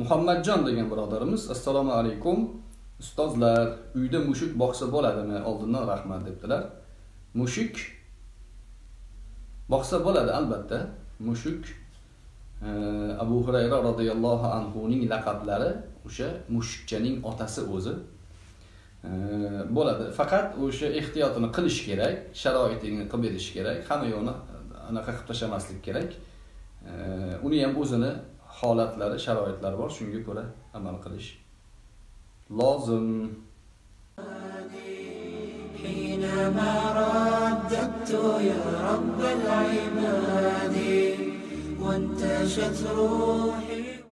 muhammadjon degan birodarimiz assalomu alaykum ustozlar uyda mushuk boqsa bo'ladimi? Oldindan rahmat debdilar. Mushuk boqsa bo'ladi albatta. Mushuk e, abu hurayra roziyallohu anhuning laqablari o'sha mushukchaning otasi o'zi e, bo'ladi. Faqat o'sha ehtiyotini qilish kerak sharoitini qilib berish kerak hamma yo'qni anaqa qilib tashlamaslik kerak. E, uni ham o'zini holatlari sharoitlari bor shunga ko'ra amal qilish lozim حينما رددت يا رب العباد وانتشت روحي